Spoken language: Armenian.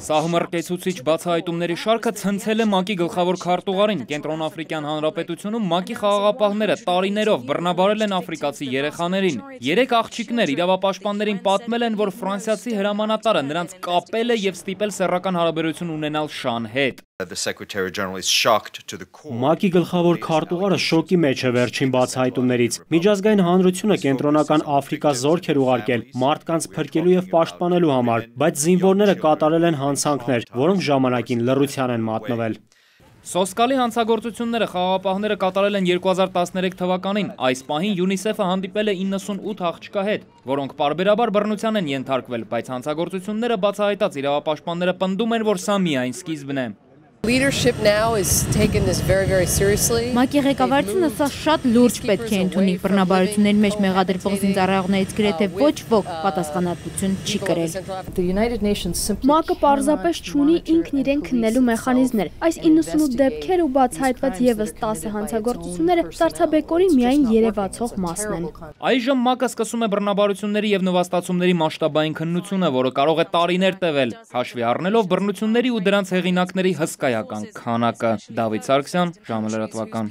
Սահմռկեցուցիչ բացահայտումների շարքը ցնցել է ՄԱԿ-ի գլխավոր քարտուղարին։ Կենտրոնաֆրիկյան Հանրապետությունում ՄԱԿ-ի խաղաղապահները տարիներով բռնաբարել են աֆրիկացի երեխաներին։ Երեք աղջիկներ իրավապաշտպաններին պատմել են, որ ֆրանսիացի հրամանատարը նրանց կապել է եւ ստիպել սեռական հարաբերություն ունենալ Շան հետ։ ՄԱԿ-ի գլխավոր քարտուղարը շոկի մեջ է վերջին բացահայտումներից։ Միջազգային հանրությունը կենտրոնական Աֆրիկա զորք էր ուղարկել մարդկանց փրկելու եւ պաշտպանելու համար, բայց զինվորները կատարել են հանցանքներ, որոնք ժամանակին լռության են մատնվել։ Սոսկալի հանցագործությունները խաղաղապահները կատարել են 2013 թվականին։ Այս պահին ՅՈՒՆԻՍԵՖ-ը հանդիպել է 98 աղջկա հետ, որոնք պարբերաբար բռնության են ենթարկվել, բայց հանցագործությունները բացահայտած իրավապաշտպանները պնդում են, որ սա միայն սկիզբն է։ ՄԱԿ-ի ղեկավարությունը սա շատ լուրջ պետք է ընդունի։ Բռնաբարությունների մեջ մեղադրվող զինծառայողներից գրեթե ոչ ոք պատասխանատվություն չի կրել։ ՄԱԿ-ը պարզապես չունի ինքն իրեն քննելու մեխանիզմներ։ Այս 98 դեպքեր ու բացահայտված եւս 10 հանցագործությունները սարսափեկորի միայն երևացող մասն են։ Այժմ ՄԱԿ-ը սկսում է բռնաբարությունների եւ նվաստացումների մասշտաբային քննությունը, որը կարող է տարիներ տևել, հաշվի առնելով բռնությունների ու դրանց հեղինակների հսկայական քանակը։ Դավիթ Սարգսյան, ժամը լրատվական։